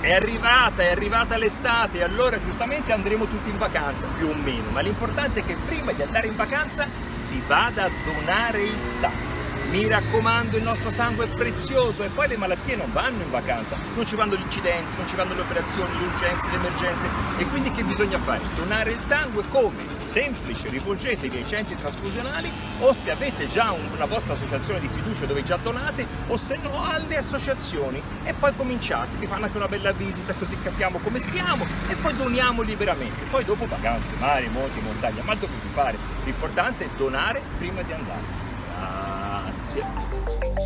È arrivata, è arrivata l'estate, allora giustamente andremo tutti in vacanza, più o meno, ma l'importante è che prima di andare in vacanza si vada a donare il sangue. Mi raccomando, il nostro sangue è prezioso e poi le malattie non vanno in vacanza, non ci vanno gli incidenti, non ci vanno le operazioni, le urgenze, le emergenze. E quindi che bisogna fare? Donare il sangue come? Semplice, rivolgetevi ai centri trasfusionali o se avete già una vostra associazione di fiducia dove già donate o se no alle associazioni e poi cominciate, vi fanno anche una bella visita così capiamo come stiamo e poi doniamo liberamente. Poi dopo vacanze, mare, monti, montagna, ma dove vi pare. L'importante è donare prima di andare. ですよ。